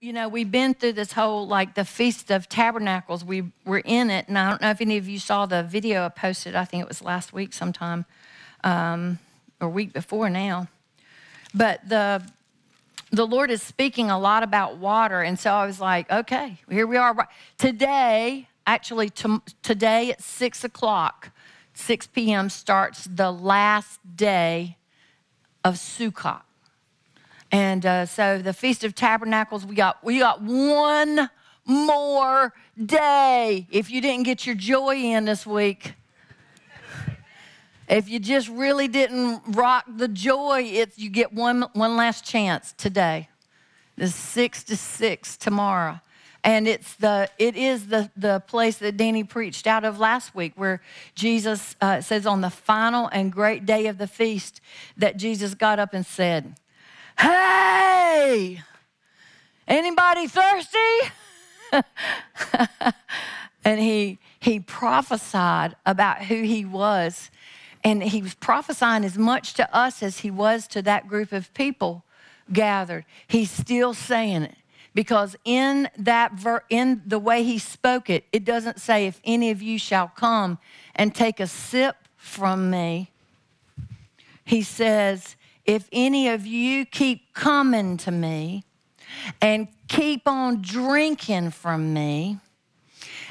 you know, we've been through this whole like the Feast of Tabernacles. We were in it, and I don't know if any of you saw the video I posted. I think it was last week sometime, um, or week before now. But the the Lord is speaking a lot about water, and so I was like, okay, here we are. Today, actually, to, today at six o'clock, six p.m. starts the last day of Sukkot. And uh, so the Feast of Tabernacles, we got, we got one more day. If you didn't get your joy in this week, if you just really didn't rock the joy, it's, you get one, one last chance today. The six to six tomorrow. And it's the, it is the, the place that Danny preached out of last week, where Jesus uh, says on the final and great day of the feast that Jesus got up and said, Hey, anybody thirsty? and he, he prophesied about who he was. And he was prophesying as much to us as he was to that group of people gathered. He's still saying it because in that ver- in the way he spoke it, it doesn't say if any of you shall come and take a sip from me. He says if any of you keep coming to me and keep on drinking from me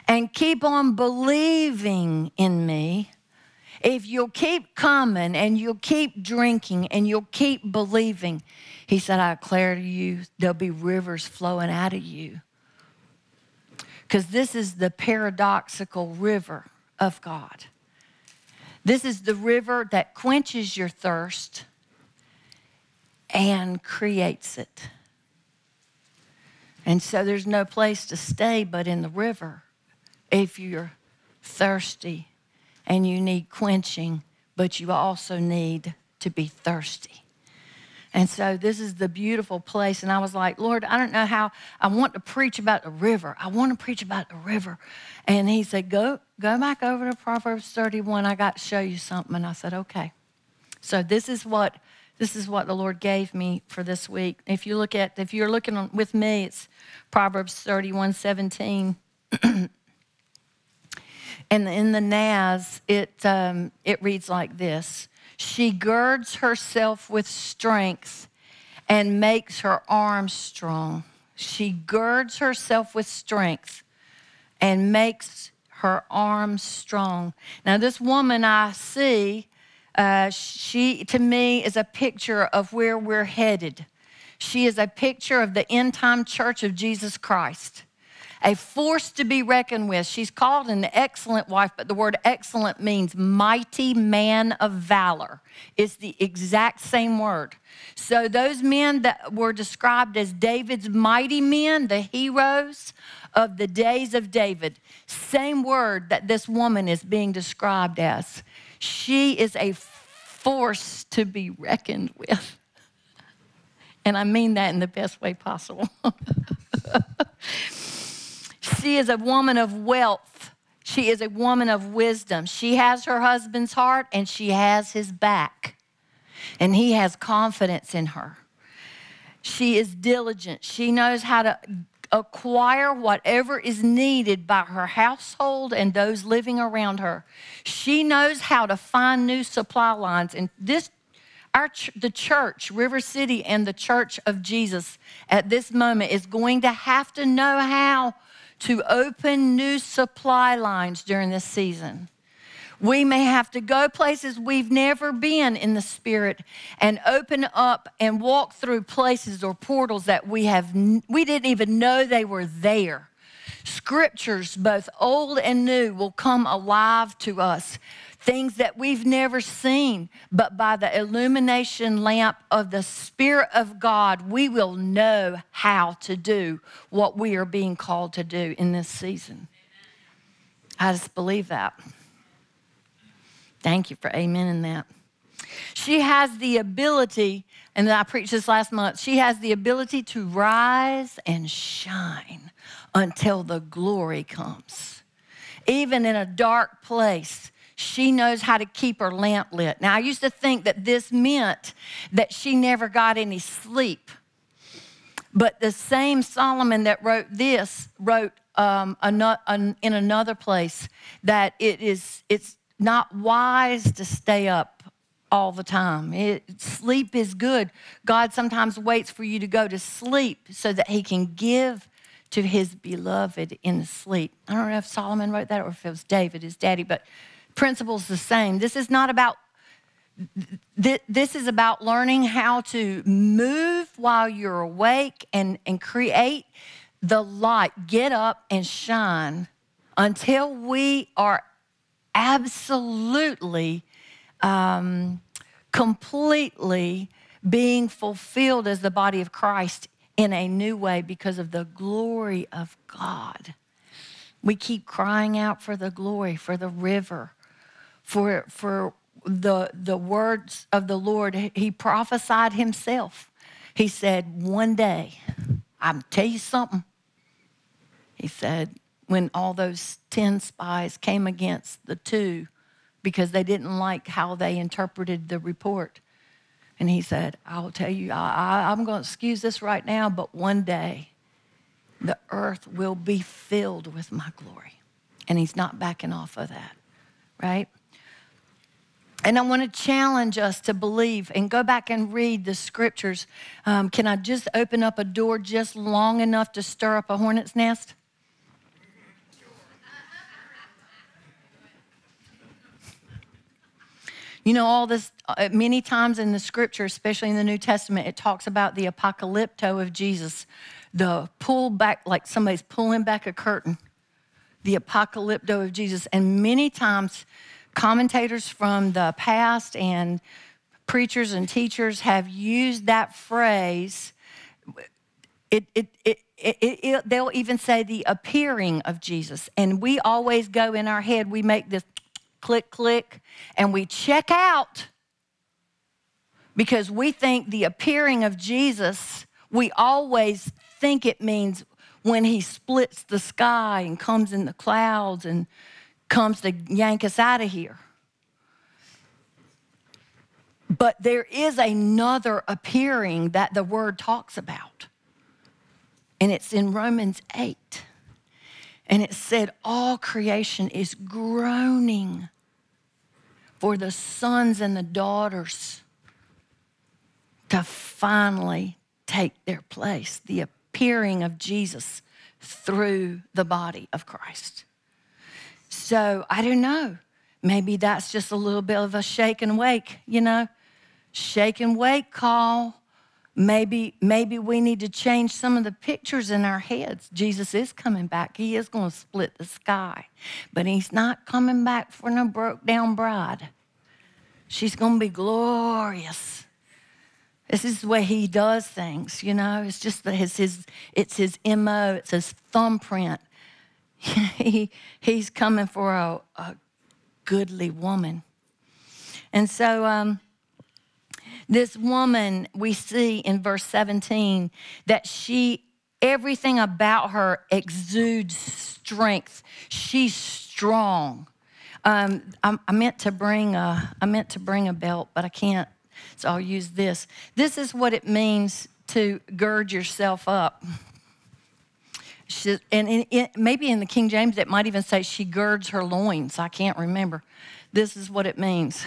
and keep on believing in me, if you'll keep coming and you'll keep drinking and you'll keep believing, he said, I declare to you, there'll be rivers flowing out of you. Because this is the paradoxical river of God. This is the river that quenches your thirst and creates it. And so there's no place to stay but in the river if you're thirsty and you need quenching, but you also need to be thirsty. And so this is the beautiful place. And I was like, Lord, I don't know how I want to preach about the river. I want to preach about the river. And he said, Go, go back over to Proverbs 31. I got to show you something. And I said, Okay. So this is what this is what the Lord gave me for this week. If you look at, if you're looking with me, it's Proverbs 31 17. and in the NAS, it, um, it reads like this She girds herself with strength and makes her arms strong. She girds herself with strength and makes her arms strong. Now, this woman I see uh, she, to me, is a picture of where we're headed. She is a picture of the end time church of Jesus Christ, a force to be reckoned with. She's called an excellent wife, but the word excellent means mighty man of valor. It's the exact same word. So, those men that were described as David's mighty men, the heroes of the days of David, same word that this woman is being described as. She is a force to be reckoned with. And I mean that in the best way possible. she is a woman of wealth. She is a woman of wisdom. She has her husband's heart and she has his back. And he has confidence in her. She is diligent. She knows how to acquire whatever is needed by her household and those living around her. She knows how to find new supply lines. And this, our, the church, River City, and the church of Jesus at this moment is going to have to know how to open new supply lines during this season. We may have to go places we've never been in the Spirit and open up and walk through places or portals that we have we didn't even know they were there. Scriptures, both old and new, will come alive to us. Things that we've never seen, but by the illumination lamp of the Spirit of God, we will know how to do what we are being called to do in this season. I just believe that. Thank you for amen in that. She has the ability, and I preached this last month, she has the ability to rise and shine until the glory comes. Even in a dark place, she knows how to keep her lamp lit. Now, I used to think that this meant that she never got any sleep. But the same Solomon that wrote this wrote um, in another place that it is it's not wise to stay up all the time. It, sleep is good. God sometimes waits for you to go to sleep so that He can give to His beloved in sleep. I don't know if Solomon wrote that or if it was David, his daddy, but principle's the same. This is not about this is about learning how to move while you're awake and, and create the light. Get up and shine until we are absolutely, um, completely being fulfilled as the body of Christ in a new way because of the glory of God. We keep crying out for the glory, for the river, for, for the, the words of the Lord. He prophesied himself. He said, One day, I'm tell you something. He said, when all those 10 spies came against the two because they didn't like how they interpreted the report. And he said, I'll tell you, I, am going to excuse this right now, but one day the earth will be filled with my glory. And he's not backing off of that, right? And I want to challenge us to believe and go back and read the scriptures. Um, can I just open up a door just long enough to stir up a hornet's nest? You know, all this, uh, many times in the scripture, especially in the New Testament, it talks about the apocalypto of Jesus, the pull back, like somebody's pulling back a curtain, the apocalypto of Jesus. And many times, commentators from the past and preachers and teachers have used that phrase. It, it, it, it, they'll even say the appearing of Jesus. And we always go in our head, we make this click, click, and we check out because we think the appearing of Jesus, we always think it means when he splits the sky and comes in the clouds and comes to yank us out of here. But there is another appearing that the word talks about. And it's in Romans 8. And it said, All creation is groaning for the sons and the daughters to finally take their place, the appearing of Jesus through the body of Christ. So I don't know. Maybe that's just a little bit of a shake and wake, you know, shake and wake call Maybe, maybe we need to change some of the pictures in our heads. Jesus is coming back. He is going to split the sky. But he's not coming back for no broke down bride. She's going to be glorious. This is the way he does things, you know. It's just that it's his, it's his MO, it's his thumbprint. he, he's coming for a, a goodly woman. And so, um, this woman, we see in verse 17 that she, everything about her exudes strength. She's strong. Um, I, I, meant to bring a, I meant to bring a belt, but I can't, so I'll use this. This is what it means to gird yourself up. She, and in, in, maybe in the King James, it might even say she girds her loins. I can't remember. This is what it means.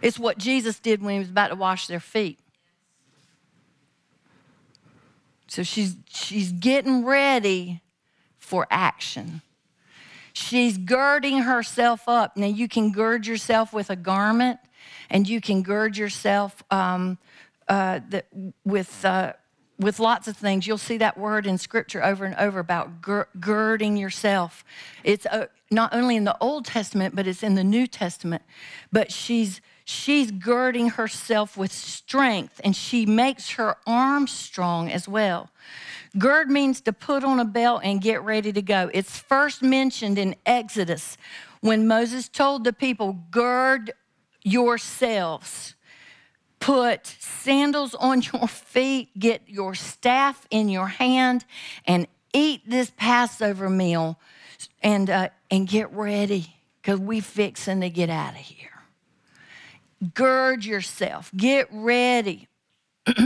It's what Jesus did when he was about to wash their feet. So she's, she's getting ready for action. She's girding herself up. Now, you can gird yourself with a garment, and you can gird yourself um, uh, the, with, uh, with lots of things. You'll see that word in Scripture over and over about gir- girding yourself. It's uh, not only in the Old Testament, but it's in the New Testament. But she's she's girding herself with strength and she makes her arms strong as well. Gird means to put on a belt and get ready to go. It's first mentioned in Exodus when Moses told the people, Gird yourselves, put sandals on your feet, get your staff in your hand, and eat this Passover meal and, uh, and get ready because we fixing to get out of here gird yourself, get ready.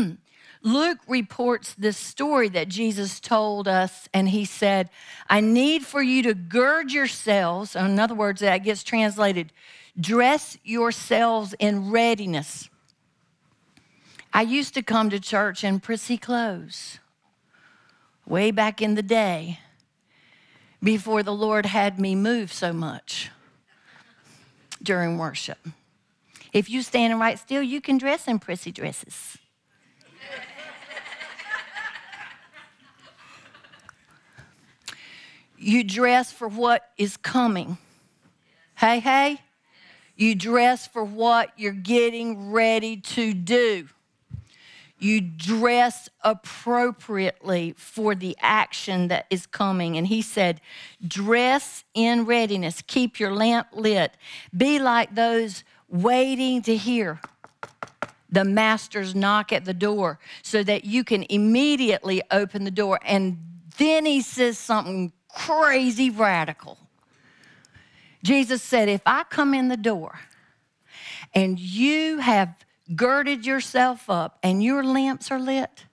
Luke reports this story that Jesus told us, and he said, I need for you to gird yourselves. In other words, that gets translated, dress yourselves in readiness. I used to come to church in prissy clothes way back in the day before the Lord had me move so much during worship. If you standing right still, you can dress in prissy dresses. You dress for what is coming. Hey, hey. You dress for what you're getting ready to do. You dress appropriately for the action that is coming. And he said, Dress in readiness, keep your lamp lit, be like those waiting to hear the master's knock at the door so that you can immediately open the door. And then he says something crazy radical. Jesus said, If I come in the door and you have girded yourself up and your lamps are lit,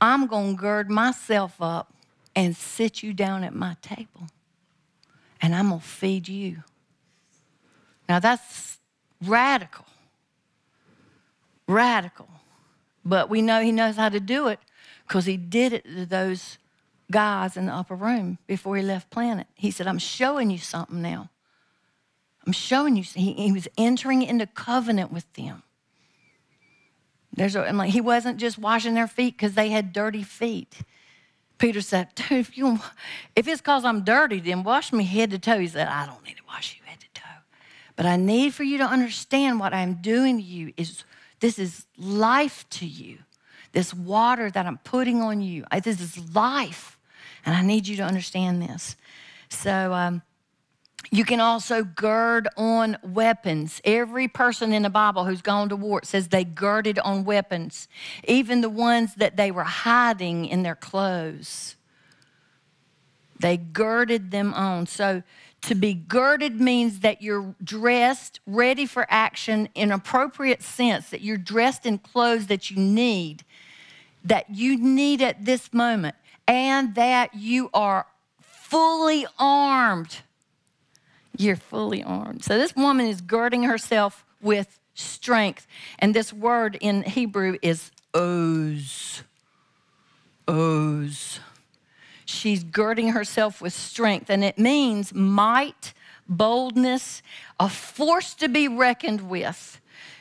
I'm going to gird myself up and sit you down at my table and I'm going to feed you. Now that's radical. Radical. But we know he knows how to do it because he did it to those guys in the upper room before he left planet. He said, I'm showing you something now. I'm showing you. He, he was entering into covenant with them. There's a, I'm like, he wasn't just washing their feet because they had dirty feet. Peter said, if, you, if it's because I'm dirty, then wash me head to toe. He said, I don't need to wash you. But I need for you to understand what I'm doing to you is this is life to you. This water that I'm putting on you, this is life. And I need you to understand this. So, um, you can also gird on weapons. Every person in the Bible who's gone to war says they girded on weapons, even the ones that they were hiding in their clothes. They girded them on. So to be girded means that you're dressed, ready for action in appropriate sense, that you're dressed in clothes that you need, that you need at this moment and that you are fully armed. You're fully armed. So this woman is girding herself with strength. And this word in Hebrew is oz. Oz. She's girding herself with strength, and it means might, boldness, a force to be reckoned with,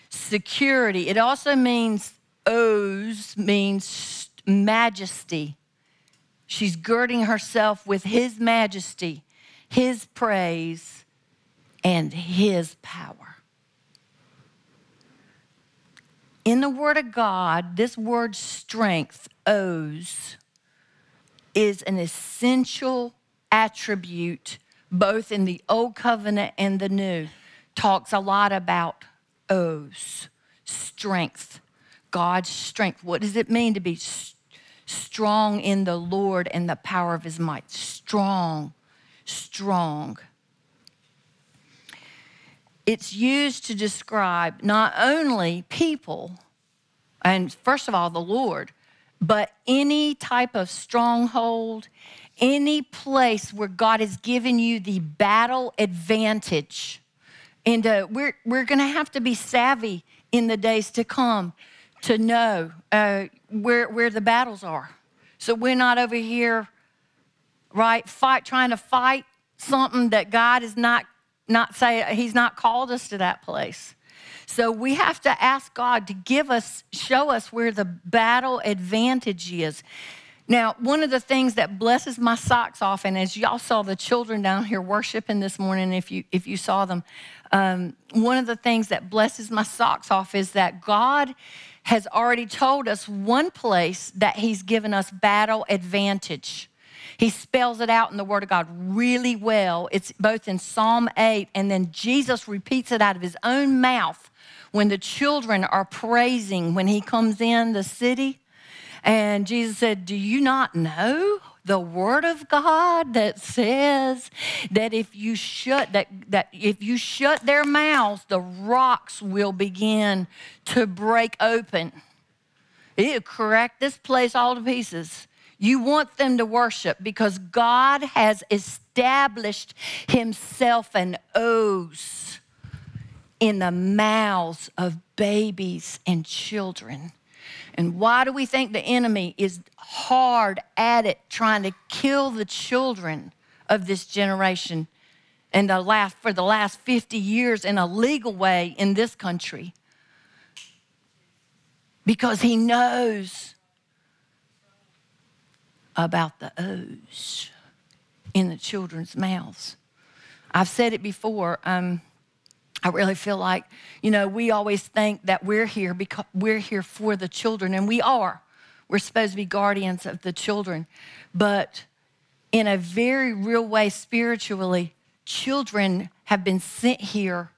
security. It also means oz means majesty, She's girding herself with His majesty, His praise, and His power. In the Word of God, this word strength, oz, is an essential attribute both in the Old Covenant and the New. Talks a lot about oz, strength, God's strength. What does it mean to be strong in the Lord and the power of his might. Strong, strong. It's used to describe not only people, and first of all, the Lord, but any type of stronghold, any place where God has given you the battle advantage. And uh, we're, we're going to have to be savvy in the days to come to know uh, where, where the battles are. So we're not over here, right, fight, trying to fight something that God is not, not say, He's not called us to that place. So we have to ask God to give us, show us where the battle advantage is. Now, one of the things that blesses my socks off, and as y'all saw the children down here worshiping this morning, if you if you saw them, um, one of the things that blesses my socks off is that God has already told us one place that he's given us battle advantage. He spells it out in the Word of God really well. It's both in Psalm 8 and then Jesus repeats it out of his own mouth when the children are praising when he comes in the city. And Jesus said, Do you not know the word of God that says that if you shut that, that if you shut their mouths, the rocks will begin to break open. It'll crack this place all to pieces. You want them to worship because God has established himself and oz in the mouths of babies and children. And why do we think the enemy is hard at it trying to kill the children of this generation and the last, for the last 50 years in a legal way in this country? Because he knows about the oz in the children's mouths. I've said it before. Um, I really feel like, you know, we always think that we're here because we're here for the children, and we are. We're supposed to be guardians of the children. But in a very real way, spiritually, children have been sent here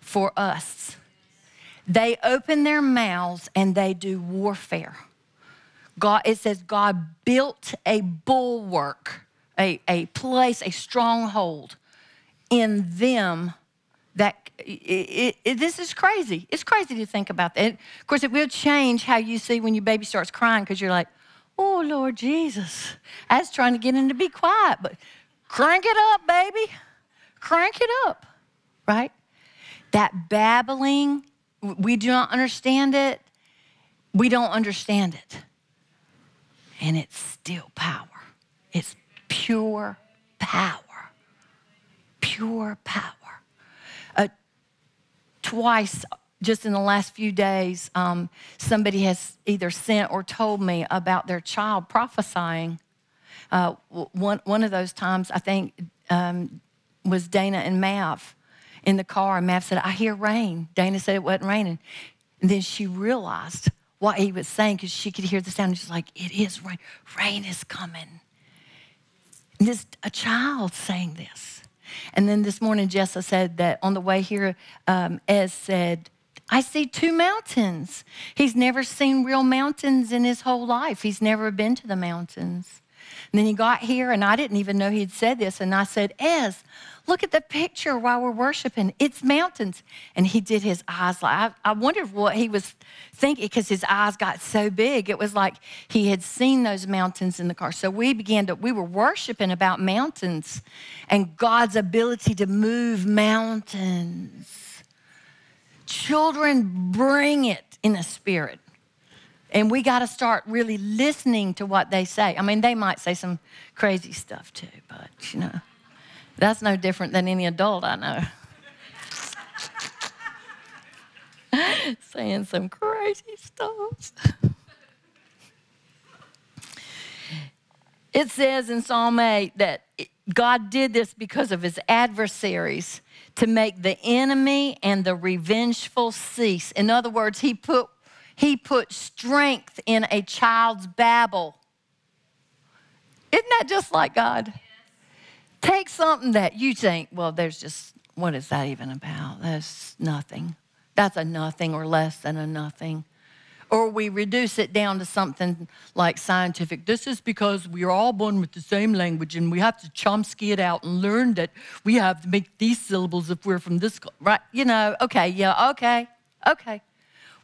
for us. They open their mouths and they do warfare. God, it says God built a bulwark, a, a place, a stronghold in them that it, it, this is crazy. It's crazy to think about that. Of course, it will change how you see when your baby starts crying because you're like, oh, Lord Jesus. I was trying to get him to be quiet, but crank it up, baby. Crank it up, right? That babbling, we do not understand it. We don't understand it. And it's still power, it's pure power pure power. Uh, twice, just in the last few days, um, somebody has either sent or told me about their child prophesying. Uh, one, one of those times, I think, um, was Dana and Mav in the car. And Mav said, I hear rain. Dana said it wasn't raining. And then she realized what he was saying because she could hear the sound. She's like, It is rain. Rain is coming. And this, a child saying this. And then this morning, Jessa said that on the way here, um, Ez said, I see two mountains. He's never seen real mountains in his whole life. He's never been to the mountains. And then he got here, and I didn't even know he'd said this. And I said, Ez, look at the picture while we're worshiping. It's mountains. And he did his eyes like, I, I wondered what he was thinking because his eyes got so big. It was like he had seen those mountains in the car. So we began to, we were worshiping about mountains and God's ability to move mountains. Children bring it in the spirit. And we got to start really listening to what they say. I mean, they might say some crazy stuff too, but you know. That's no different than any adult I know. Saying some crazy stuff. It says in Psalm 8 that God did this because of his adversaries to make the enemy and the revengeful cease. In other words, he put, he put strength in a child's babble. Isn't that just like God? Take something that you think, well, there's just, what is that even about? That's nothing. That's a nothing or less than a nothing. Or we reduce it down to something like scientific. This is because we are all born with the same language and we have to Chomsky it out and learn that we have to make these syllables if we're from this, right? You know, okay, yeah, okay, okay.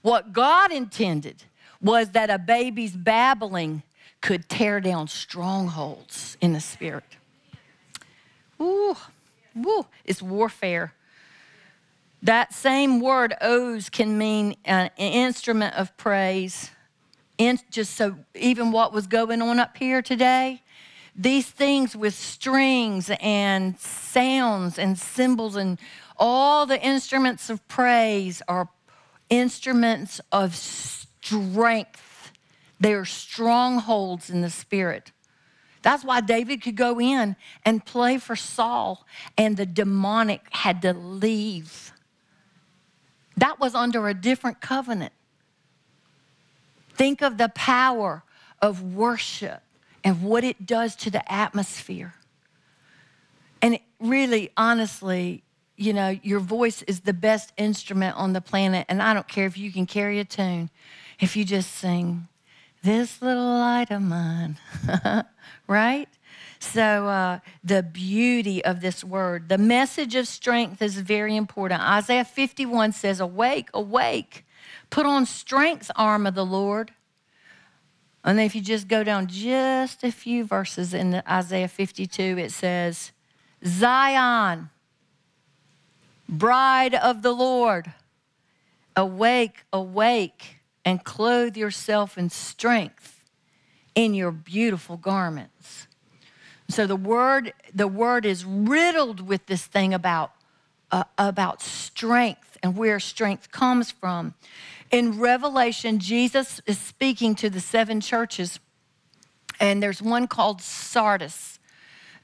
What God intended was that a baby's babbling could tear down strongholds in the spirit. Ooh, ooh, it's warfare. That same word, oz, can mean an instrument of praise. In, just so, even what was going on up here today, these things with strings and sounds and cymbals and all the instruments of praise are instruments of strength. They are strongholds in the spirit. That's why David could go in and play for Saul, and the demonic had to leave. That was under a different covenant. Think of the power of worship and what it does to the atmosphere. And it really, honestly, you know, your voice is the best instrument on the planet. And I don't care if you can carry a tune, if you just sing, This little light of mine. right? So, uh, the beauty of this word, the message of strength is very important. Isaiah 51 says, Awake, awake, Put on strength's arm of the Lord. And if you just go down just a few verses in Isaiah 52, it says, Zion, bride of the Lord, awake, awake, and clothe yourself in strength in your beautiful garments. So the word, the word is riddled with this thing about, uh, about strength and where strength comes from. In Revelation, Jesus is speaking to the seven churches, and there's one called Sardis.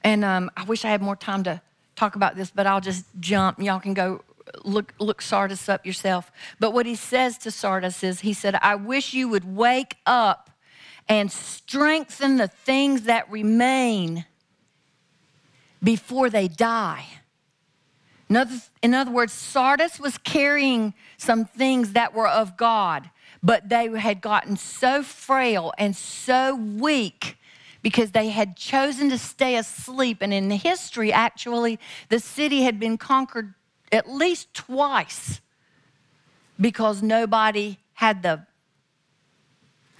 And um, I wish I had more time to talk about this, but I'll just jump. Y'all can go look, look Sardis up yourself. But what he says to Sardis is, he said, I wish you would wake up and strengthen the things that remain before they die. In other, in other words, Sardis was carrying some things that were of God, but they had gotten so frail and so weak because they had chosen to stay asleep. And in history, actually, the city had been conquered at least twice because nobody had the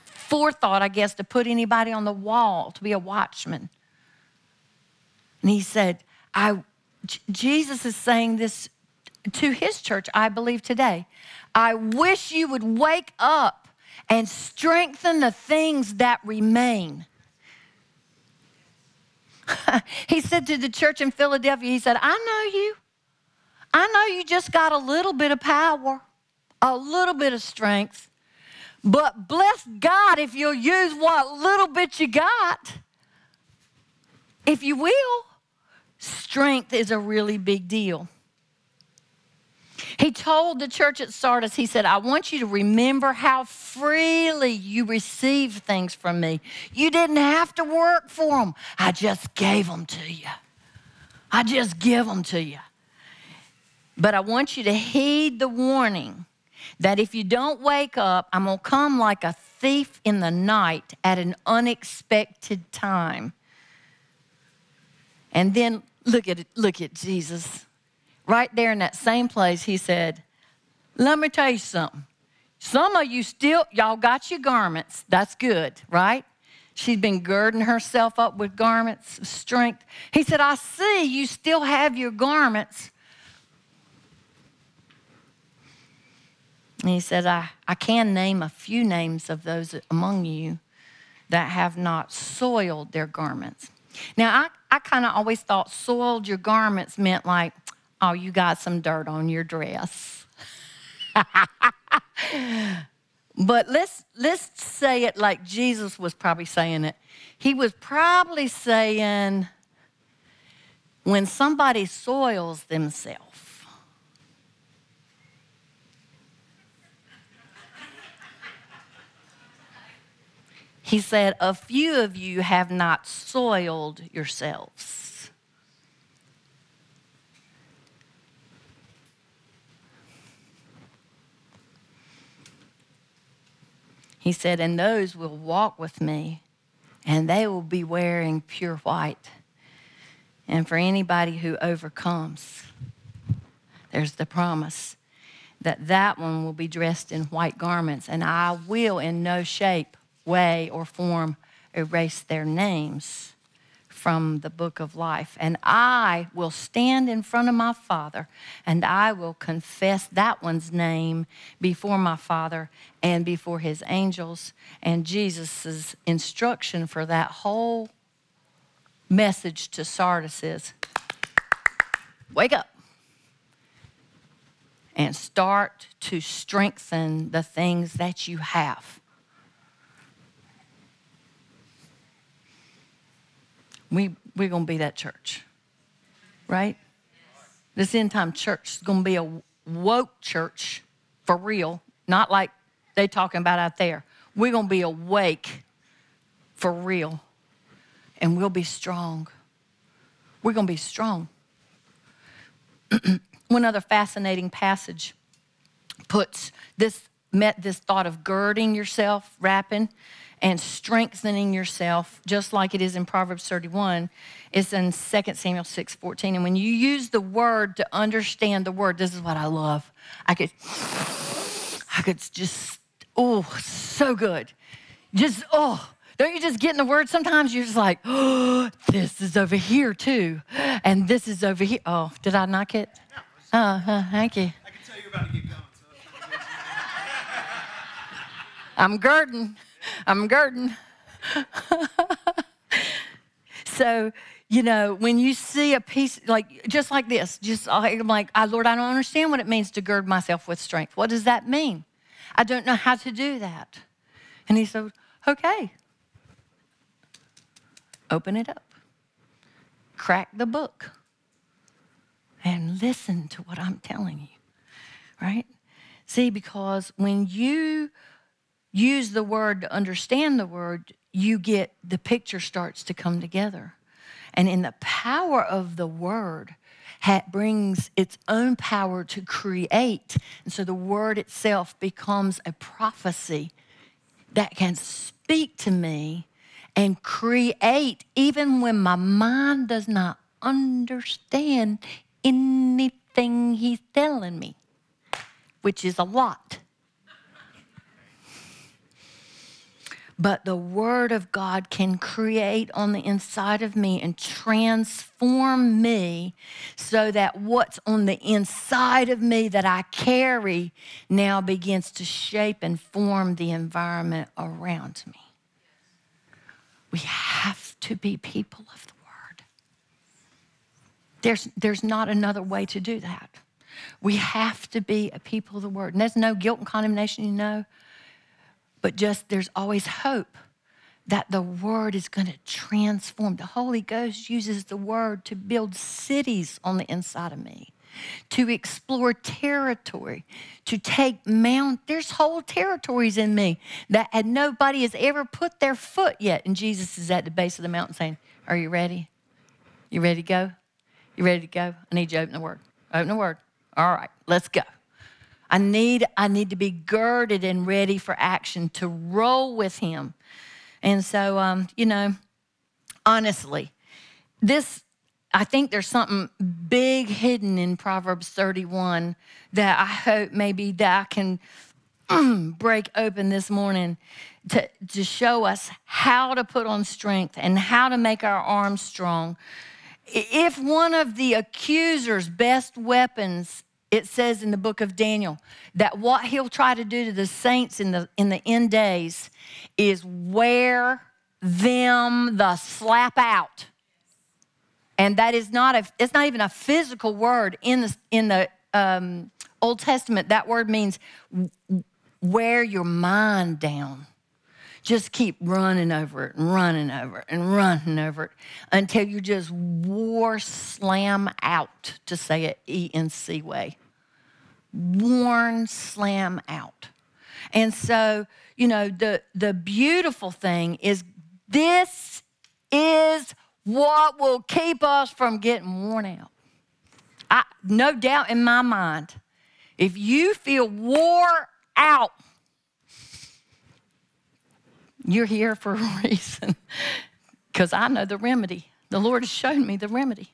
forethought, I guess, to put anybody on the wall to be a watchman. And he said, I, Jesus is saying this to his church, I believe today. I wish you would wake up and strengthen the things that remain. he said to the church in Philadelphia, he said, I know you. I know you just got a little bit of power, a little bit of strength, but bless God if you'll use what little bit you got. If you will strength is a really big deal. He told the church at Sardis, he said, I want you to remember how freely you received things from me. You didn't have to work for them, I just gave them to you. I just give them to you. But I want you to heed the warning that if you don't wake up, I'm going to come like a thief in the night at an unexpected time. And then Look at it, look at Jesus. Right there in that same place, he said, Let me tell you something. Some of you still, y'all got your garments. That's good, right? She's been girding herself up with garments of strength. He said, I see you still have your garments. And he said, I, I can name a few names of those among you that have not soiled their garments. Now, I, I kind of always thought soiled your garments meant like, oh, you got some dirt on your dress. but let's, let's say it like Jesus was probably saying it. He was probably saying, when somebody soils themselves, He said, A few of you have not soiled yourselves. He said, And those will walk with me, and they will be wearing pure white. And for anybody who overcomes, there's the promise that that one will be dressed in white garments, and I will in no shape way or form erase their names from the book of life. And I will stand in front of my Father and I will confess that one's name before my Father and before his angels. And Jesus' instruction for that whole message to Sardis is wake up and start to strengthen the things that you have. We, we're going to be that church, right? This end time church is going to be a woke church for real, not like they talking about out there. We're going to be awake for real, and we'll be strong. We're going to be strong. One other fascinating passage puts this met this thought of girding yourself, wrapping and strengthening yourself, just like it is in Proverbs 31, It's in 2 Samuel 6 14. And when you use the word to understand the word, this is what I love. I could, I could just, oh, so good. Just, oh, don't you just get in the word? Sometimes you're just like, oh, this is over here too. And this is over here. Oh, did I knock it? Oh, uh, thank you. I can tell you're about to get going. So I'm girding. I'm girding. so, you know, when you see a piece like just like this, just I'm like, oh, Lord, I don't understand what it means to gird myself with strength. What does that mean? I don't know how to do that. And he said, okay. Open it up. Crack the book. And listen to what I'm telling you. Right? See, because when you use the word to understand the word, you get the picture starts to come together. And in the power of the word, it brings its own power to create. And so the word itself becomes a prophecy that can speak to me and create even when my mind does not understand anything he's telling me, which is a lot. But the Word of God can create on the inside of me and transform me so that what's on the inside of me that I carry now begins to shape and form the environment around me. We have to be people of the Word. There's, there's not another way to do that. We have to be a people of the Word. And there's no guilt and condemnation, you know but just there's always hope that the word is going to transform. The Holy Ghost uses the word to build cities on the inside of me, to explore territory, to take mount. There's whole territories in me that had nobody has ever put their foot yet. And Jesus is at the base of the mountain saying, Are you ready? You ready to go? You ready to go? I need you to open the word. Open the word. All right, let's go. I need, I need to be girded and ready for action to roll with him. And so, um, you know, honestly, this, I think there's something big hidden in Proverbs 31 that I hope maybe that I can break open this morning to, to show us how to put on strength and how to make our arms strong. If one of the accuser's best weapons it says in the book of Daniel that what he'll try to do to the saints in the, in the end days is wear them the slap out. And that is not a, it's not even a physical word in the, in the um, Old Testament. That word means wear your mind down. Just keep running over it and running over it and running over it until you just war slam out, to say it ENC way. Worn slam out. And so, you know, the, the beautiful thing is this is what will keep us from getting worn out. I, no doubt in my mind, if you feel wore out, you're here for a reason because I know the remedy. The Lord has shown me the remedy.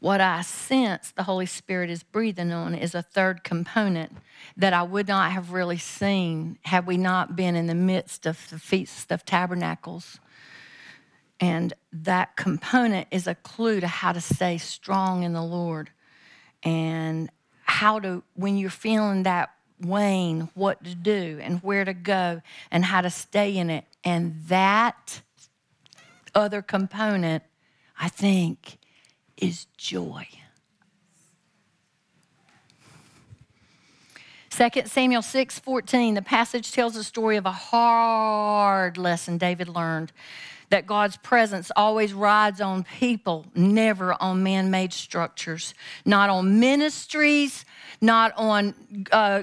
What I sense the Holy Spirit is breathing on is a third component that I would not have really seen had we not been in the midst of the Feast of Tabernacles. And that component is a clue to how to stay strong in the Lord and how to, when you're feeling that wane, what to do and where to go and how to stay in it. And that other component, I think, is joy. 2 Samuel 6 14, the passage tells the story of a hard lesson David learned that God's presence always rides on people, never on man made structures, not on ministries, not on uh,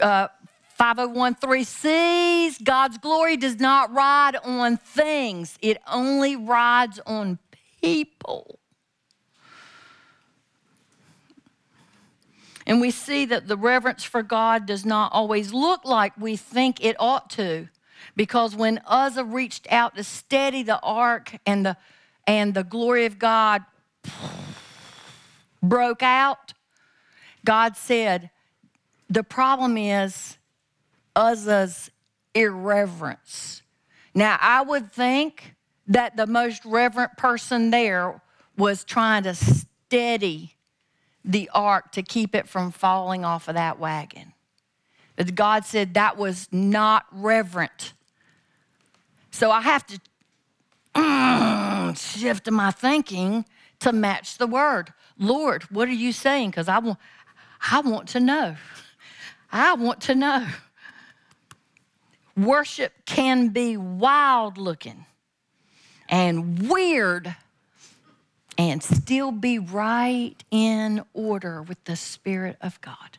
uh, 5013Cs. God's glory does not ride on things, it only rides on people. And we see that the reverence for God does not always look like we think it ought to. Because when Uzzah reached out to steady the ark and the, and the glory of God broke out, God said, the problem is Uzzah's irreverence. Now, I would think that the most reverent person there was trying to steady the ark to keep it from falling off of that wagon. But God said that was not reverent. So I have to mm, shift my thinking to match the word. Lord, what are you saying? Because I want, I want to know. I want to know. Worship can be wild looking and weird and still be right in order with the Spirit of God.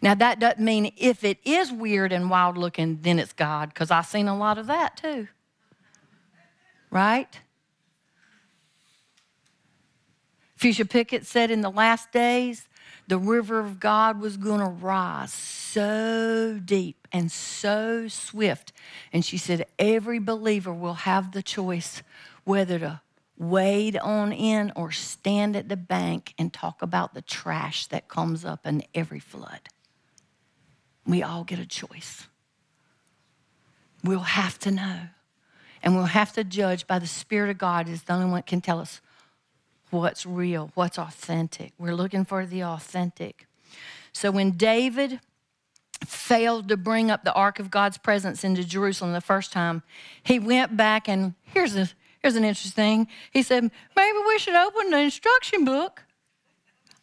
Now, that doesn't mean if it is weird and wild looking, then it's God, because I've seen a lot of that too. Right? Fuchsia Pickett said in the last days, the river of God was going to rise so deep and so swift. And she said, every believer will have the choice whether to wade on in or stand at the bank and talk about the trash that comes up in every flood. We all get a choice. We'll have to know. And we'll have to judge by the Spirit of God is the only one that can tell us what's real, what's authentic. We're looking for the authentic. So when David failed to bring up the ark of God's presence into Jerusalem the first time, he went back and here's a here's an interesting thing. He said, maybe we should open the instruction book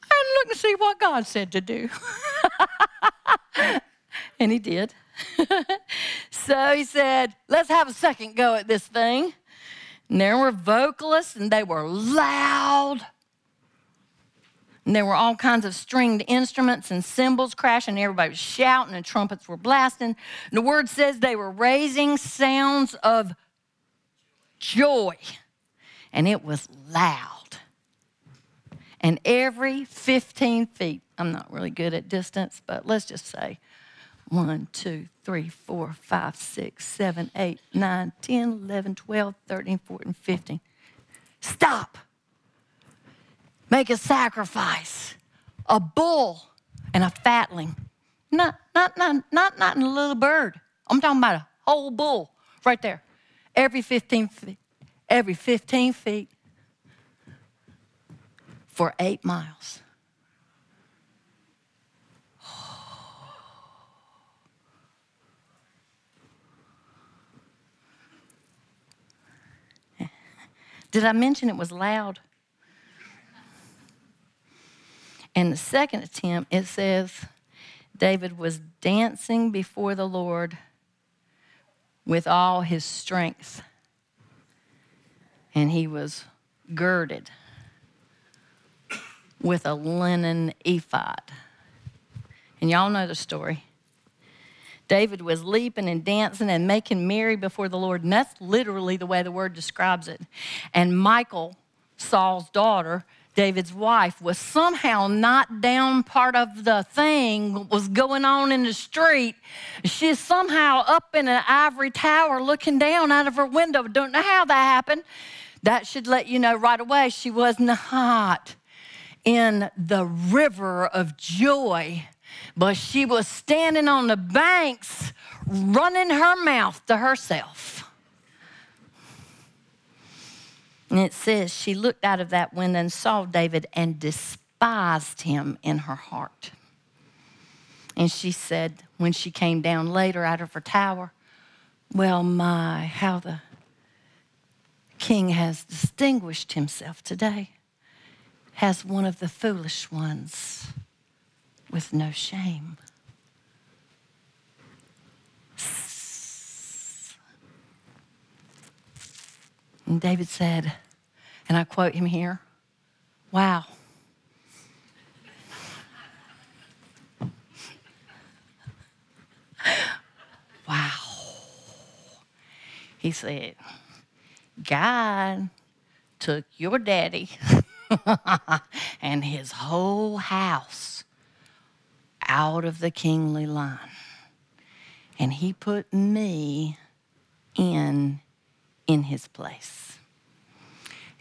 and look and see what God said to do. and he did. so he said, let's have a second go at this thing. And there were vocalists, and they were loud. And there were all kinds of stringed instruments and cymbals crashing. Everybody was shouting, and trumpets were blasting. And the word says they were raising sounds of joy, and it was loud. And every 15 feet, I'm not really good at distance, but let's just say 1, 2, 3, 4, 5, 6, 7, 8, 9, 10, 11, 12, 13, 14, 15. Stop. Make a sacrifice. A bull and a fatling. Not, not, not, not, not a little bird. I'm talking about a whole bull right there. Every 15 feet. Every 15 feet for eight miles. Did I mention it was loud? And the second attempt, it says David was dancing before the Lord with all his strength, and he was girded with a linen ephod. And y'all know the story. David was leaping and dancing and making merry before the Lord. And that's literally the way the word describes it. And Michal, Saul's daughter, David's wife, was somehow not down part of the thing was going on in the street. She's somehow up in an ivory tower looking down out of her window. Don't know how that happened. That should let you know right away she was not in the river of joy but she was standing on the banks, running her mouth to herself. And it says she looked out of that window and saw David and despised him in her heart. And she said, when she came down later out of her tower, Well, my, how the king has distinguished himself today, has one of the foolish ones with no shame. And David said, and I quote him here Wow. wow. He said, God took your daddy and his whole house out of the kingly line. And he put me in in his place.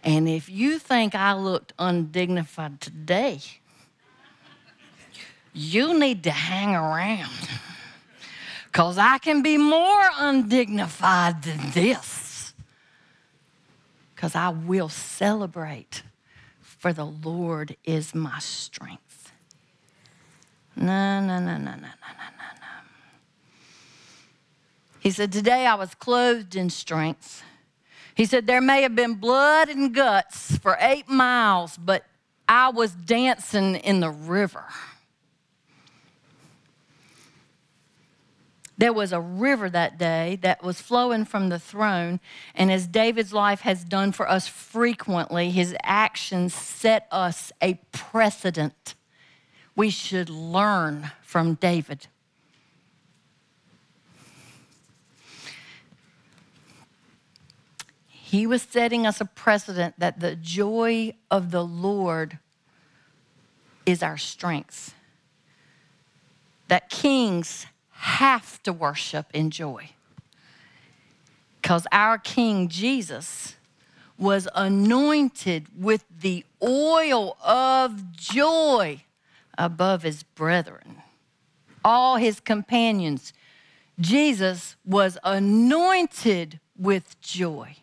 And if you think I looked undignified today, You need to hang around because I can be more undignified than this. Because I will celebrate, for the Lord is my strength. No, no, no, no, no, no, no, no, no. He said, Today I was clothed in strength. He said, There may have been blood and guts for eight miles, but I was dancing in the river. There was a river that day that was flowing from the throne, and as David's life has done for us frequently, his actions set us a precedent. We should learn from David. He was setting us a precedent that the joy of the Lord is our strength. That kings have to worship in joy. Because our King Jesus was anointed with the oil of joy above his brethren, all his companions. Jesus was anointed with joy.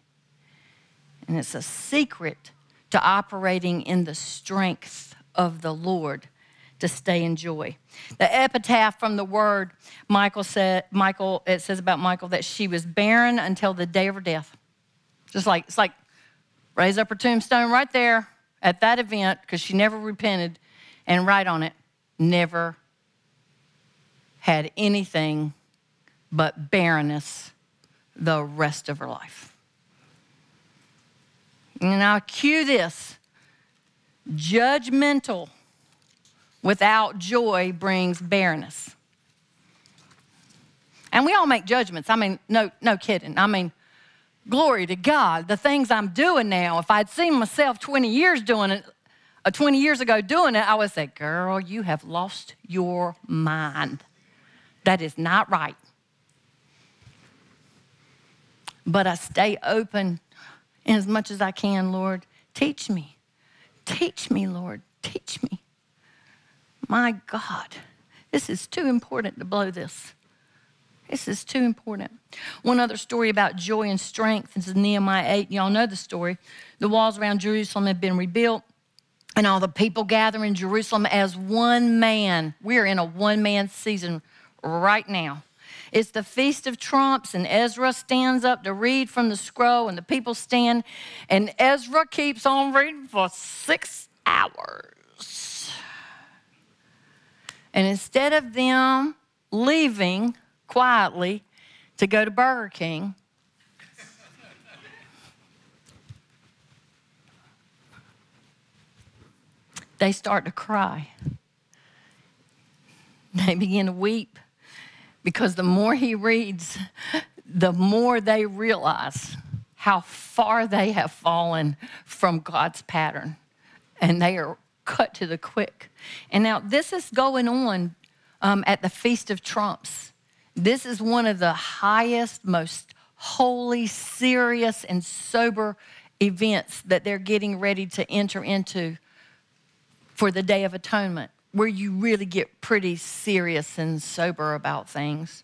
And it's a secret to operating in the strength of the Lord to stay in joy. The epitaph from the word Michal said, Michal, it says about Michal that she was barren until the day of her death. Just like, it's like raise up her tombstone right there at that event because she never repented and write on it, never had anything but barrenness the rest of her life. And now cue this judgmental without joy brings barrenness. And we all make judgments. I mean, no, no kidding. I mean, glory to God. The things I'm doing now, if I'd seen myself 20 years doing it, uh, 20 years ago doing it, I would say, girl, you have lost your mind. That is not right. But I stay open as much as I can, Lord. Teach me. Teach me, Lord. Teach me. My God, this is too important to blow this. This is too important. One other story about joy and strength is Nehemiah 8. Y'all know the story. The walls around Jerusalem have been rebuilt, and all the people gather in Jerusalem as one man. We're in a one man season right now. It's the Feast of Trumps, and Ezra stands up to read from the scroll, and the people stand, and Ezra keeps on reading for six hours. And instead of them leaving quietly to go to Burger King, they start to cry. They begin to weep because the more he reads, the more they realize how far they have fallen from God's pattern. And they are cut to the quick. And now this is going on um, at the Feast of Trumps. This is one of the highest, most holy, serious, and sober events that they're getting ready to enter into for the Day of Atonement, where you really get pretty serious and sober about things.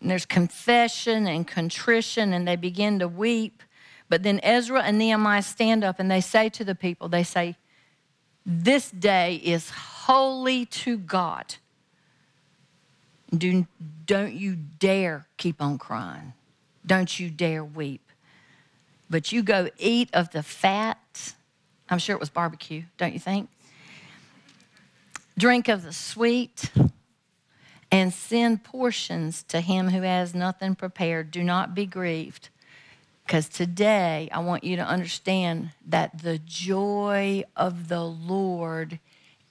And there's confession and contrition, and they begin to weep. But then Ezra and Nehemiah stand up and they say to the people, they say, This day is holy to God. Do, don't you dare keep on crying. Don't you dare weep. But you go eat of the fat. I'm sure it was barbecue, don't you think? Drink of the sweet and send portions to him who has nothing prepared. Do not be grieved because today I want you to understand that the joy of the Lord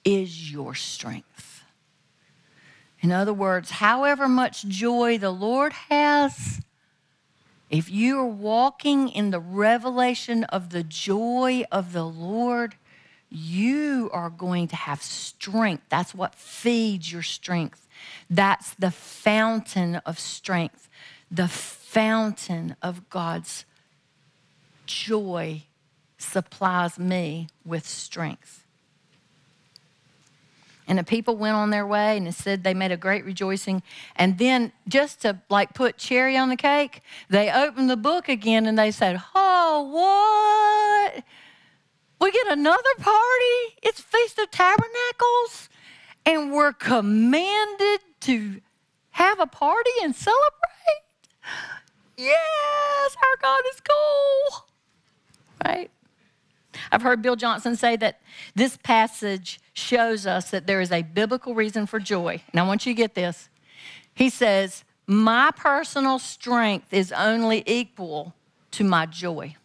is your strength. In other words, however much joy the Lord has, if you are walking in the revelation of the joy of the Lord, you are going to have strength. That's what feeds your strength. That's the fountain of strength, the fountain of God's joy supplies me with strength. And the people went on their way and it said they made a great rejoicing. And then, just to like put cherry on the cake, they opened the book again and they said, Oh, what? We get another party? It's Feast of Tabernacles? And we're commanded to have a party and celebrate? Yes, our God is cool. Right? I've heard Bill Johnson say that this passage shows us that there is a biblical reason for joy. And I want you to get this. He says, My personal strength is only equal to my joy.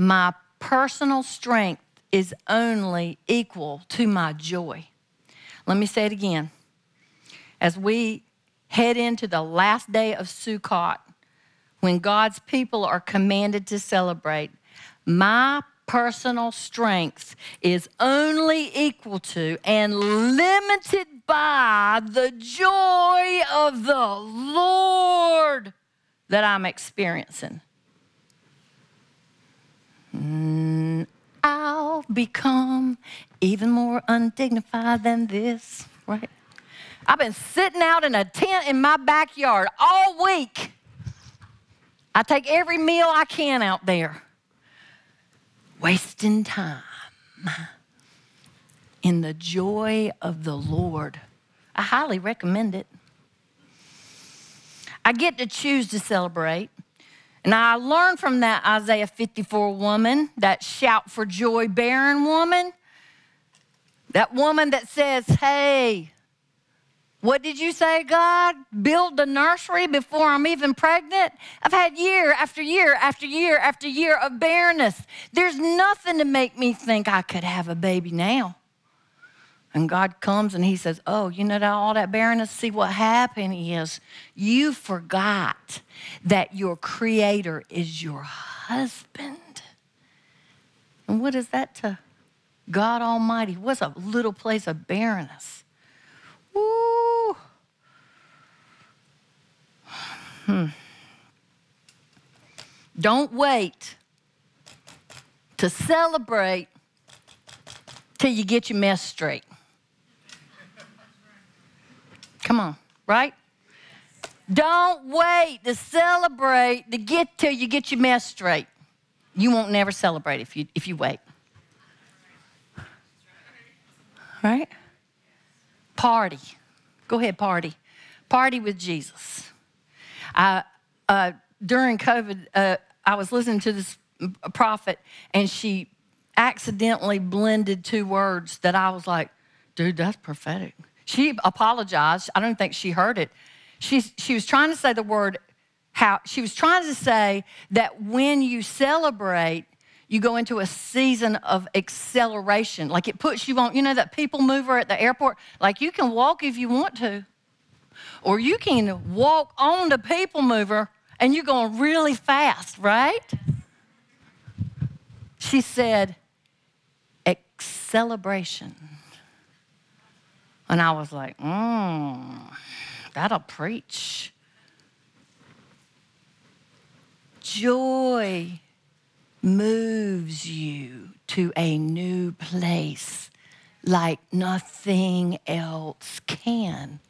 My personal strength is only equal to my joy. Let me say it again. As we head into the last day of Sukkot, when God's people are commanded to celebrate, my personal strength is only equal to and limited by the joy of the Lord that I'm experiencing. Mm, I'll become even more undignified than this, right? I've been sitting out in a tent in my backyard all week. I take every meal I can out there, wasting time in the joy of the Lord. I highly recommend it. I get to choose to celebrate. And I learned from that Isaiah 54 woman, that shout for joy barren woman, that woman that says, Hey, what did you say, God? Build the nursery before I'm even pregnant? I've had year after year after year after year of barrenness. There's nothing to make me think I could have a baby now. And God comes and He says, Oh, you know that all that barrenness? See, what happened is you forgot that your Creator is your husband. And what is that to God Almighty? What's a little place of barrenness? Woo! Hmm. Don't wait to celebrate till you get your mess straight. Come on, right? Don't wait to celebrate to get till you get your mess straight. You won't never celebrate if you if you wait. Right? Party. Go ahead, party. Party with Jesus. I, uh, during COVID, uh, I was listening to this prophet, and she accidentally blended two words that I was like, dude, that's prophetic. She apologized. I don't think she heard it. She, she was trying to say the word how, she was trying to say that when you celebrate, you go into a season of acceleration. Like it puts you on, you know, that people mover at the airport? Like you can walk if you want to, or you can walk on the people mover and you're going really fast, right? She said, celebration. And I was like, mmm, that'll preach. Joy moves you to a new place like nothing else can.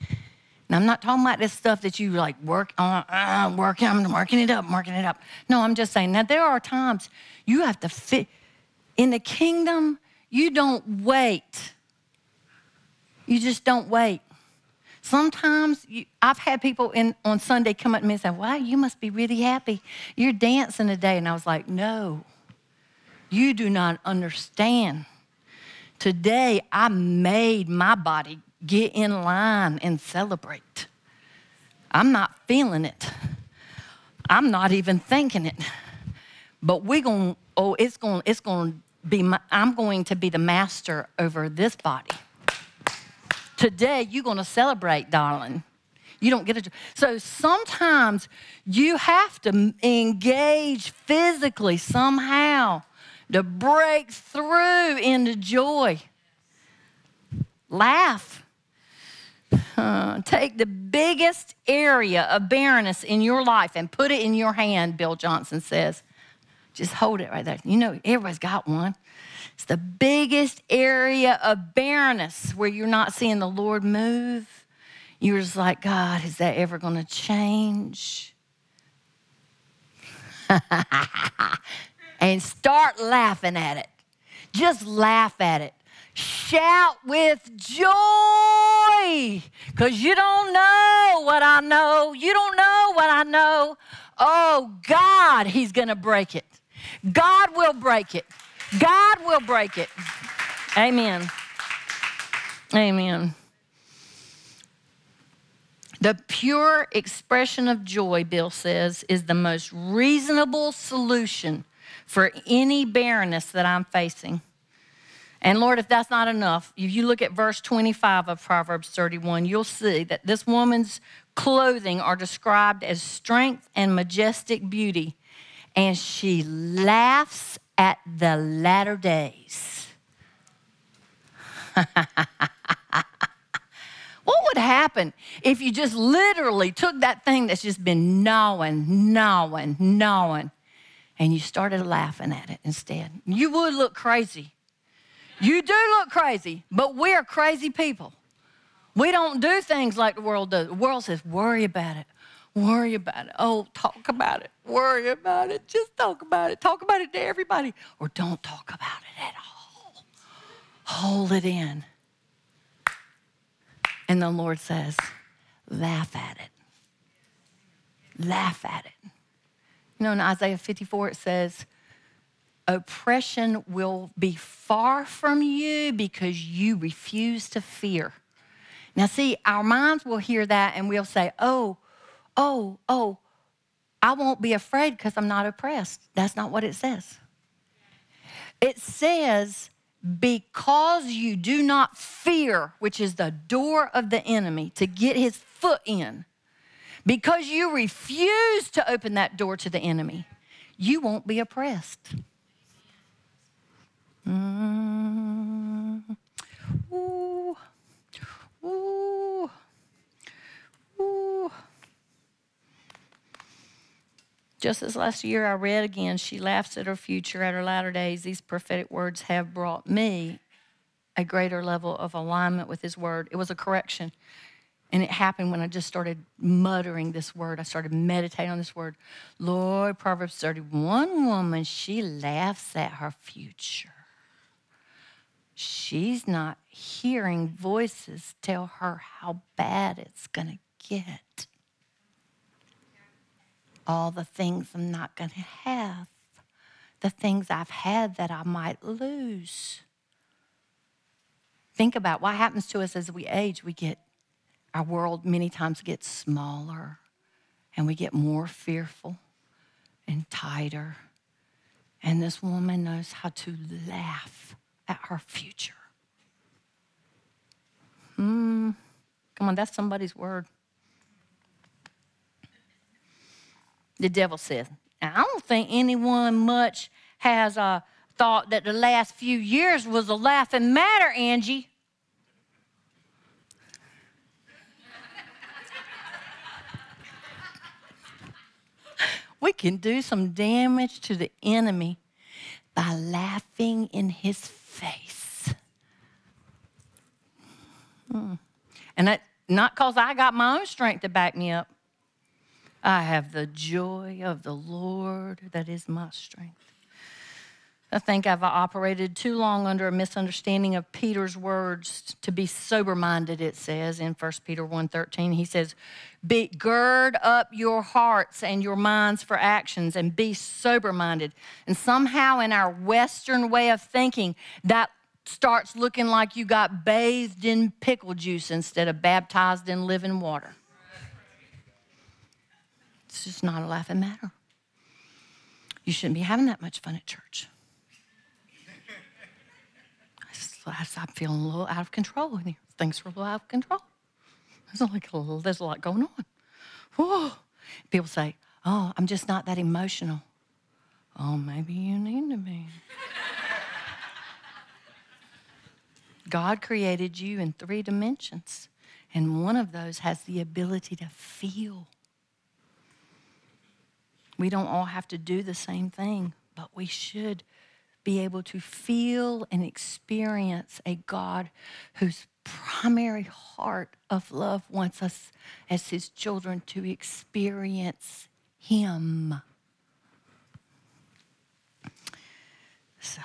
Now, I'm not talking about this stuff that you like work on, uh, working, I'm working it up, working it up. No, I'm just saying, now there are times you have to fit. In the kingdom, you don't wait. You just don't wait. Sometimes you, I've had people in, on Sunday come up to me and say, Wow, you must be really happy. You're dancing today. And I was like, No, you do not understand. Today, I made my body get in line and celebrate. I'm not feeling it. I'm not even thinking it. But we're going, oh, it's going, it's going to be, my, I'm going to be the master over this body. Today, you're going to celebrate, darling. You don't get it. So sometimes you have to engage physically somehow to break through into joy. Laugh. Uh, take the biggest area of barrenness in your life and put it in your hand, Bill Johnson says. Just hold it right there. You know, everybody's got one. It's the biggest area of barrenness where you're not seeing the Lord move. You're just like, God, is that ever going to change? and start laughing at it. Just laugh at it. Shout with joy because you don't know what I know. You don't know what I know. Oh, God, He's going to break it. God will break it. God will break it. Amen. Amen. The pure expression of joy, Bill says, is the most reasonable solution for any barrenness that I'm facing. And Lord, if that's not enough, if you look at verse 25 of Proverbs 31, you'll see that this woman's clothing are described as strength and majestic beauty, and she laughs at the latter days. what would happen if you just literally took that thing that's just been gnawing, gnawing, gnawing, and you started laughing at it instead? You would look crazy. You do look crazy, but we're crazy people. We don't do things like the world does. The world says, worry about it. Worry about it. Oh, talk about it. Worry about it. Just talk about it. Talk about it to everybody. Or don't talk about it at all. Hold it in. And the Lord says, laugh at it. Laugh at it. You know, in Isaiah 54, it says, oppression will be far from you because you refuse to fear. Now, see, our minds will hear that and we'll say, oh, oh, oh, I won't be afraid because I'm not oppressed. That's not what it says. It says, because you do not fear, which is the door of the enemy to get his foot in, because you refuse to open that door to the enemy, you won't be oppressed. Mm. Ooh. Ooh. Ooh. Just as last year I read again, she laughs at her future, at her latter days. These prophetic words have brought me a greater level of alignment with His word. It was a correction. And it happened when I just started muttering this word. I started meditating on this word. Lord, Proverbs 31 woman, she laughs at her future. She's not hearing voices tell her how bad it's going to get. All the things I'm not going to have, the things I've had that I might lose. Think about what happens to us as we age. We get, our world many times gets smaller and we get more fearful and tighter. And this woman knows how to laugh at her future. Hmm. Come on, that's somebody's word. The devil says, I don't think anyone much has uh, thought that the last few years was a laughing matter, Angie. we can do some damage to the enemy by laughing in his face. Hmm. And that, not because I got my own strength to back me up. I have the joy of the Lord that is my strength. I think I've operated too long under a misunderstanding of Peter's words to be sober-minded, it says in 1 Peter 1.13. He says, be, gird up your hearts and your minds for actions and be sober-minded. And somehow in our Western way of thinking, that starts looking like you got bathed in pickle juice instead of baptized in living water. It's just not a laughing matter. You shouldn't be having that much fun at church. I'm feeling a little out of control here. Things are a little out of control. There's like a there's a lot going on. People say, "Oh, I'm just not that emotional." Oh, maybe you need to be. God created you in three dimensions, and one of those has the ability to feel. We don't all have to do the same thing, but we should be able to feel and experience a God whose primary heart of love wants us as his children to experience him. So,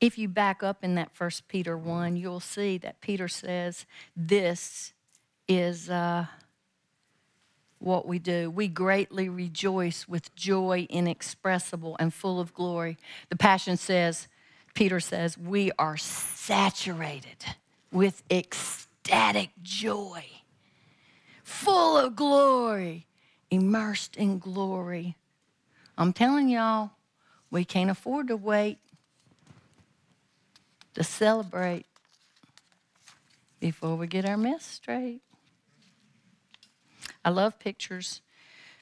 if you back up in that first Peter 1, you'll see that Peter says, This is uh, what we do. We greatly rejoice with joy inexpressible and full of glory. The Passion says, Peter says, We are saturated with ecstatic joy, full of glory, immersed in glory. I'm telling y'all, we can't afford to wait to celebrate before we get our mess straight. I love pictures.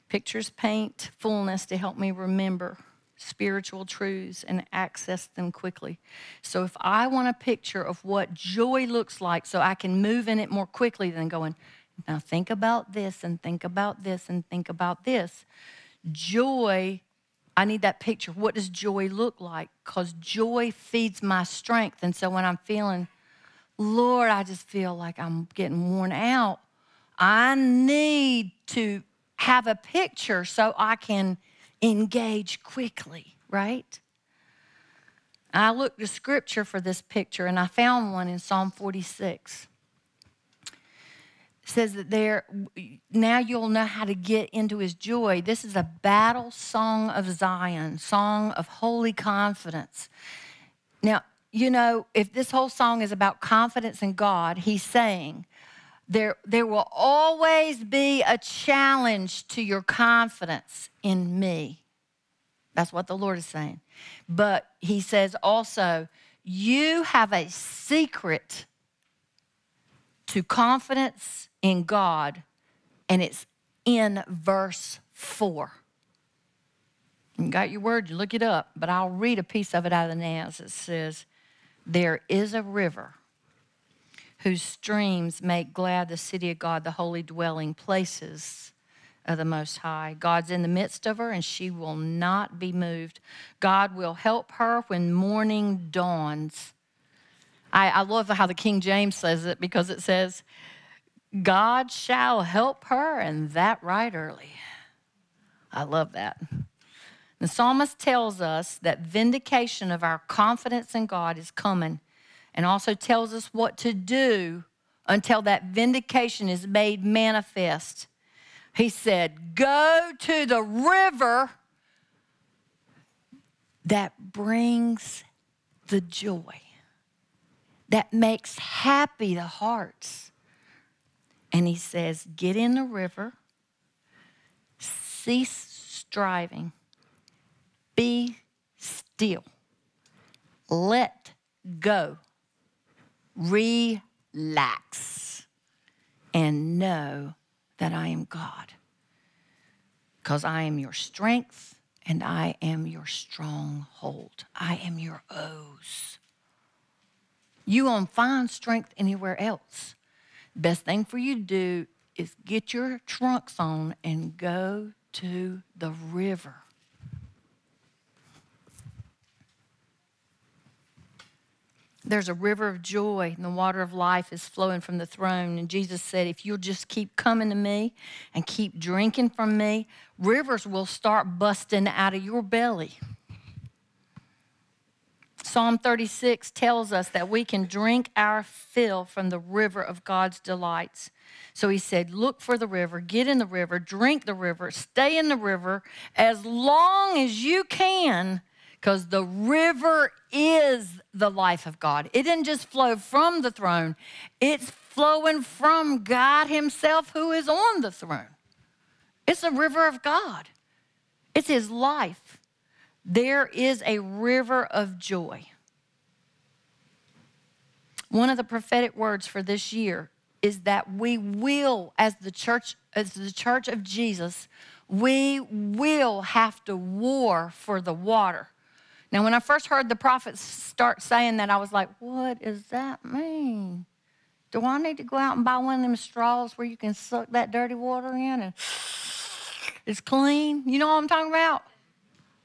Pictures paint fullness to help me remember spiritual truths and access them quickly. So if I want a picture of what joy looks like so I can move in it more quickly than going, now think about this and think about this and think about this. Joy, I need that picture. What does joy look like? Because joy feeds my strength. And so when I'm feeling, Lord, I just feel like I'm getting worn out, I need to have a picture so I can engage quickly, right? I looked to scripture for this picture and I found one in Psalm 46. It says that there, now you'll know how to get into his joy. This is a battle song of Zion, song of holy confidence. Now, you know, if this whole song is about confidence in God, he's saying, there, there will always be a challenge to your confidence in me. That's what the Lord is saying. But he says also, you have a secret to confidence in God, and it's in verse 4. You got your word, you look it up, but I'll read a piece of it out of the NAS. It says, There is a river whose streams make glad the city of God, the holy dwelling places of the Most High. God's in the midst of her, and she will not be moved. God will help her when morning dawns. I, I love how the King James says it because it says, God shall help her, and that right early. I love that. The psalmist tells us that vindication of our confidence in God is coming and also tells us what to do until that vindication is made manifest. He said, Go to the river that brings the joy, that makes happy the hearts. And he says, Get in the river, cease striving, be still, let go relax and know that I am God. Because I am your strength and I am your stronghold. I am your oz. You won't find strength anywhere else. Best thing for you to do is get your trunks on and go to the river. There's a river of joy, and the water of life is flowing from the throne. And Jesus said, If you'll just keep coming to me and keep drinking from me, rivers will start busting out of your belly. Psalm 36 tells us that we can drink our fill from the river of God's delights. So he said, Look for the river, get in the river, drink the river, stay in the river as long as you can because the river is the life of God. It didn't just flow from the throne, it's flowing from God Himself who is on the throne. It's a river of God, it's His life. There is a river of joy. One of the prophetic words for this year is that we will, as the church, as the church of Jesus, we will have to war for the water. Now, when I first heard the prophets start saying that, I was like, what does that mean? Do I need to go out and buy one of them straws where you can suck that dirty water in and it's clean? You know what I'm talking about?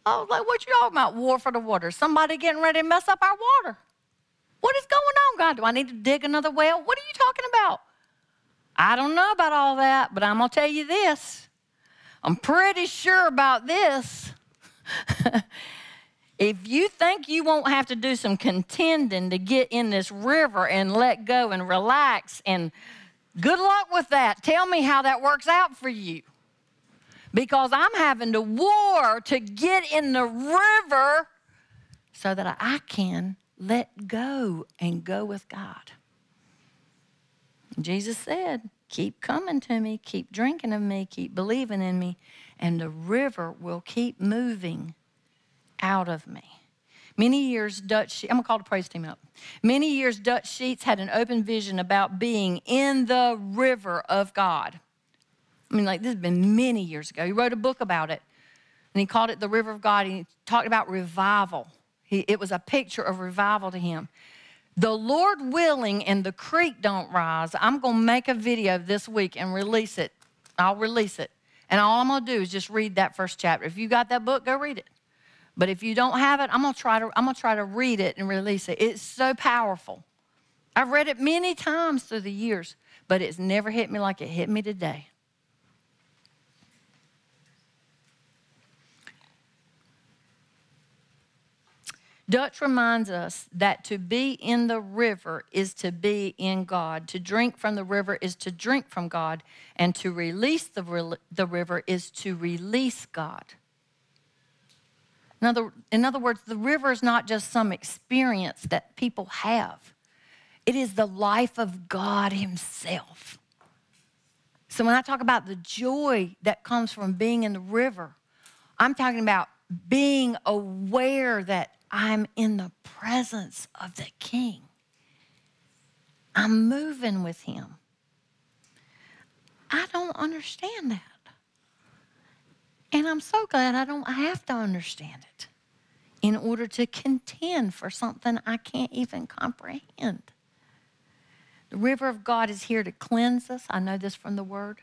I was like, what you talking about? War for the water. Somebody getting ready to mess up our water. What is going on, God? Do I need to dig another well? What are you talking about? I don't know about all that, but I'm going to tell you this. I'm pretty sure about this. if you think you won't have to do some contending to get in this river and let go and relax, and good luck with that. Tell me how that works out for you. Because I'm having to war to get in the river so that I can let go and go with God. Jesus said, Keep coming to me, keep drinking of me, keep believing in me, and the river will keep moving out of me. Many years, Dutch, I'm gonna call the praise team up. Many years, Dutch Sheets had an open vision about being in the river of God. I mean, like, this has been many years ago. He wrote a book about it, and he called it The River of God, and he talked about revival. He, it was a picture of revival to him. The Lord willing and the creek don't rise, I'm to make a video this week and release it. I'll release it. And all I'm to do is just read that first chapter. If you got that book, go read it. But if you don't have it, I'm to try to I'm to try to read it and release it. It's so powerful. I've read it many times through the years, but it's never hit me like it hit me today. Dutch reminds us that to be in the river is to be in God. To drink from the river is to drink from God. And to release the, the river is to release God. In other, in other words, the river is not just some experience that people have, it is the life of God Himself. So when I talk about the joy that comes from being in the river, I'm talking about being aware that I'm in the presence of the King. I'm moving with him. I don't understand that. And I'm so glad I don't have to understand it in order to contend for something I can't even comprehend. The river of God is here to cleanse us. I know this from the word.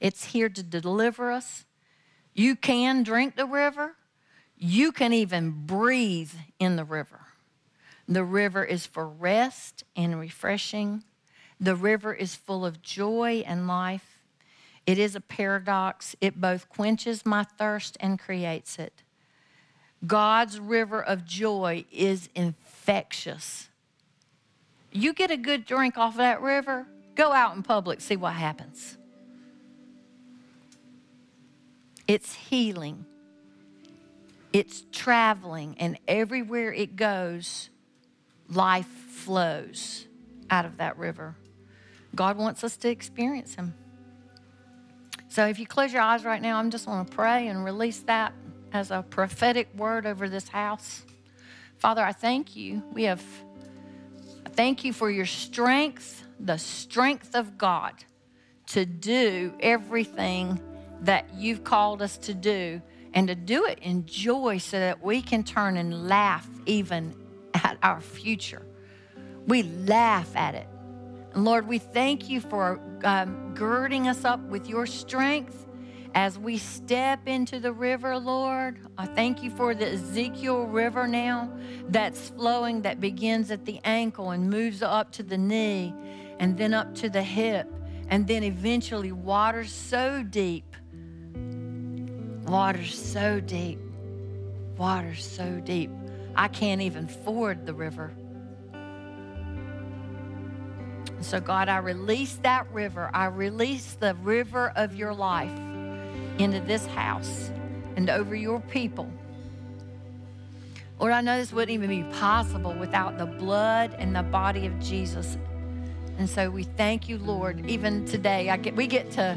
It's here to deliver us. You can drink the river, you can even breathe in the river. The river is for rest and refreshing. The river is full of joy and life. It is a paradox. It both quenches my thirst and creates it. God's river of joy is infectious. You get a good drink off of that river, go out in public, see what happens. It's healing. It's traveling, and everywhere it goes, life flows out of that river. God wants us to experience Him. So if you close your eyes right now, I'm just going to pray and release that as a prophetic word over this house. Father, I thank you. We have, I thank you for your strength, the strength of God to do everything that you've called us to do and to do it in joy so that we can turn and laugh even at our future. We laugh at it. And Lord, we thank you for um, girding us up with your strength as we step into the river, Lord. I thank you for the Ezekiel River now that's flowing, that begins at the ankle and moves up to the knee and then up to the hip and then eventually waters so deep Water so deep. Water so deep. I can't even ford the river. So, God, I release that river. I release the river of your life into this house and over your people. Lord, I know this wouldn't even be possible without the blood and the body of Jesus. And so we thank you, Lord. Even today, I get, we get to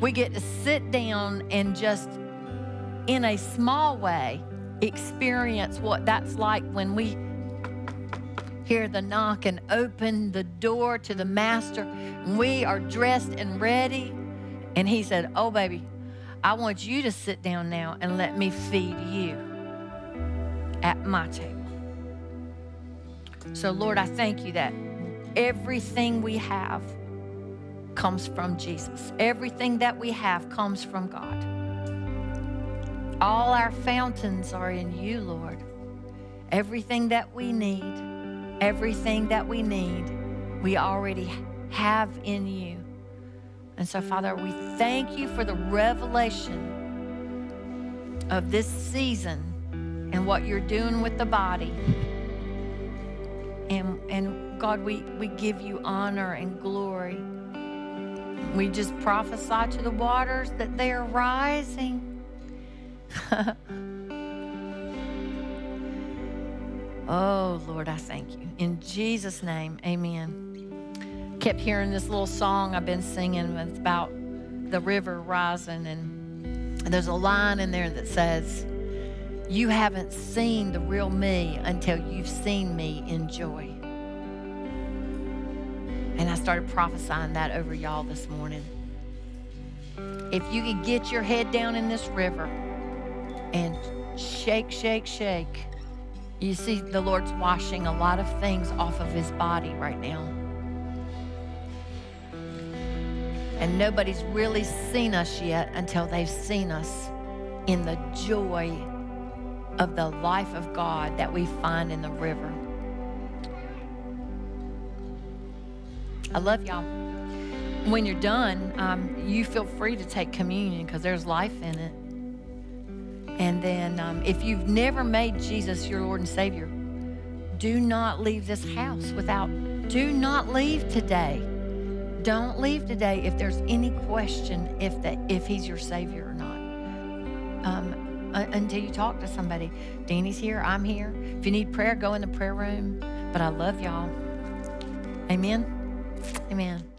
we get to sit down and just in a small way, experience what that's like when we hear the knock and open the door to the master. We are dressed and ready. And he said, Oh, baby, I want you to sit down now and let me feed you at my table. So, Lord, I thank you that everything we have comes from Jesus, everything that we have comes from God All our fountains are in you, Lord. Everything that we need, everything that we need, we already have in you. And so, Father, we thank you for the revelation of this season and what you're doing with the body. And, and God, we, we give you honor and glory. We just prophesy to the waters that they are rising. oh, Lord, I thank you. In Jesus' name, amen. Kept hearing this little song I've been singing. It's about the river rising. And there's a line in there that says, You haven't seen the real me until you've seen me in joy. And I started prophesying that over y'all this morning. If you could get your head down in this river and shake, shake, shake, you see the Lord's washing a lot of things off of his body right now. And nobody's really seen us yet until they've seen us in the joy of the life of God that we find in the river. I love y'all. When you're done, um, you feel free to take communion because there's life in it. And then, um, if you've never made Jesus your Lord and Savior, do not leave this house without, do not leave today. Don't leave today if there's any question if, that, if He's your Savior or not. Um, until you talk to somebody. Danny's here, I'm here. If you need prayer, go in the prayer room. But I love y'all. Amen. Amen.